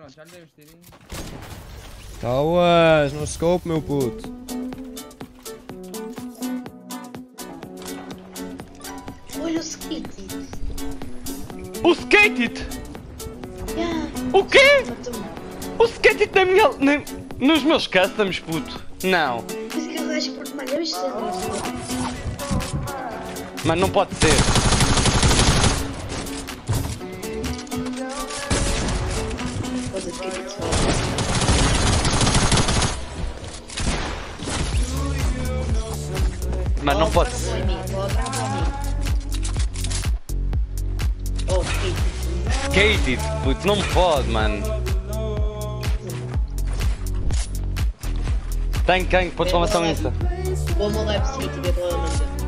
Pronto, já lhe dei os tirinhos. Calmas, no scope, meu puto. Olha o skate. O skate it! Yeah, O quê? O skate it na minha. na- nos meus customs, puto. Não. Mas aquele gajo porque, mano, eu estou Mas não pode ser. Mas não pode ser. ser. Skate. Skate it, puto. Não pode, mano. Tem quem? Pode exclamação Insta. Vou mudar para skate é o nome dele.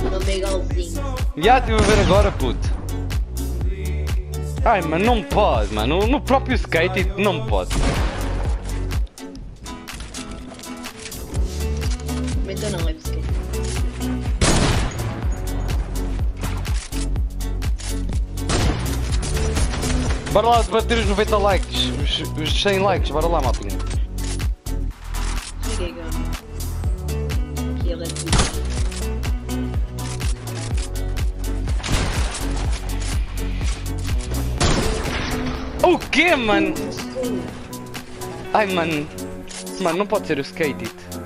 O nome é igualzinho. Já estive a ver agora, puto. Ai, mas não pode, mano. No próprio skate não pode. Então não é skate. Bora lá bater os 90 likes. Os, os 100 likes. Bora lá, maltinha. Fiquei com. Que ele é tudo. O quê, mano? Ai, mano. Mano, não pode ser o skate it.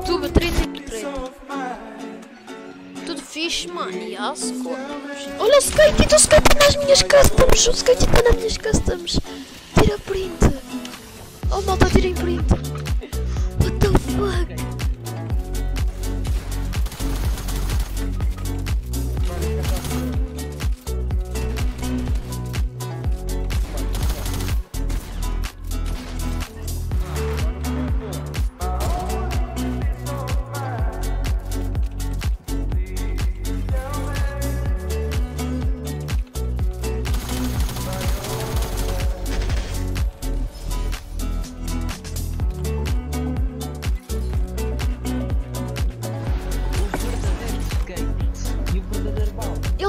YouTube 33. Tudo fixe, mano. E asco. Olha o skate, o skate nas minhas customs. O skate está nas minhas customs. Tira print. Oh, malta, tirem print.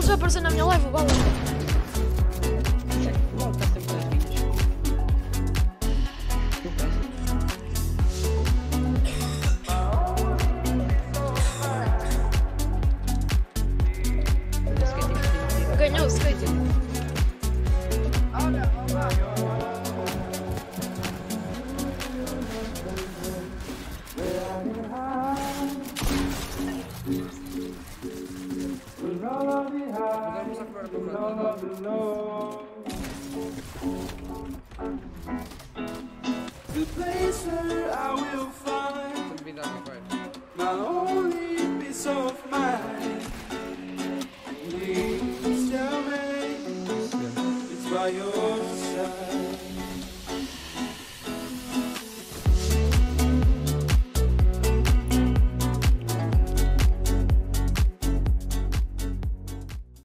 Ele já apareceu na minha live, o bala. Ganhou o skate. The place where I will find my only peace of mind. Please tell me it's by your